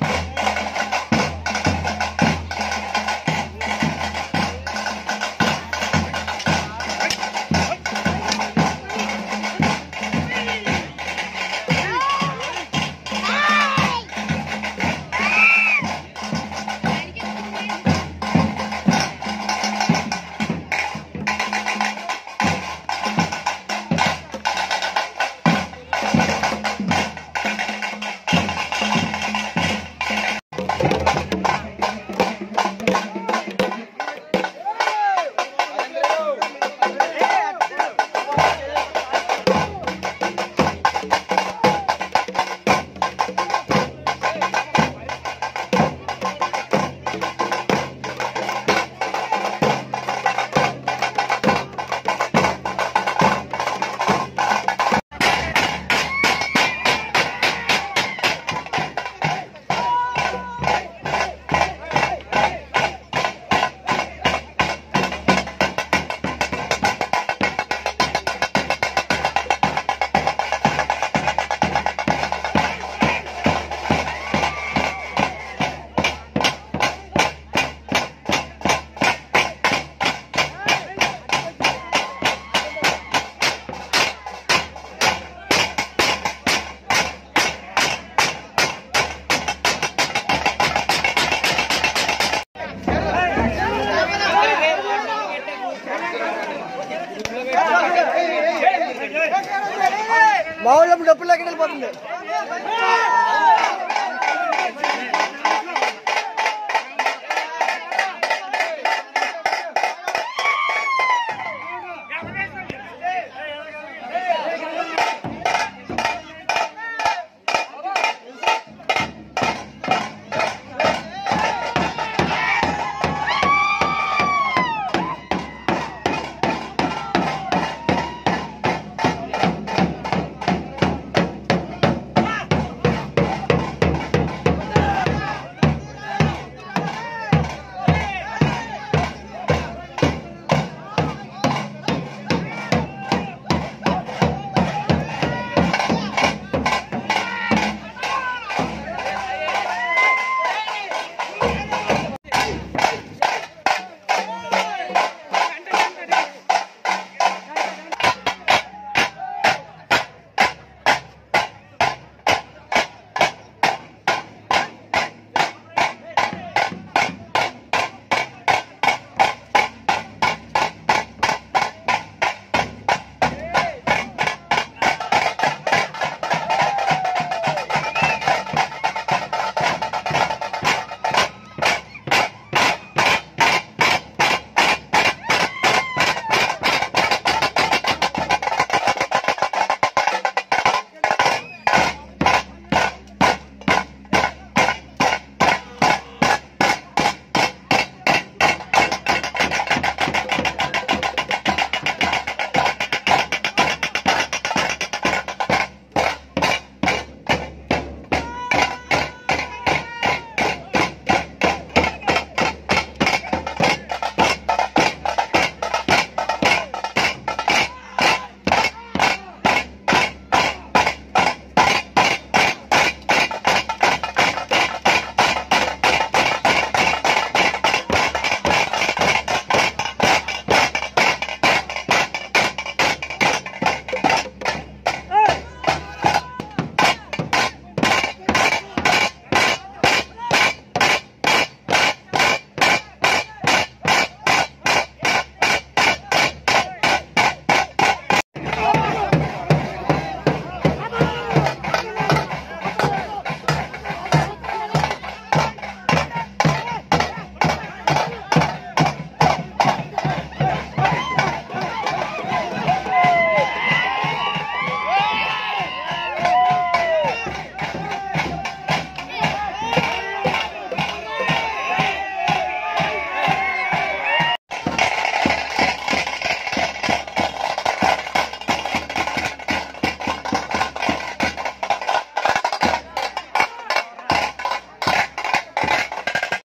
you మామూలు డబ్బులు లేకుండా వెళ్ళిపోతుంది?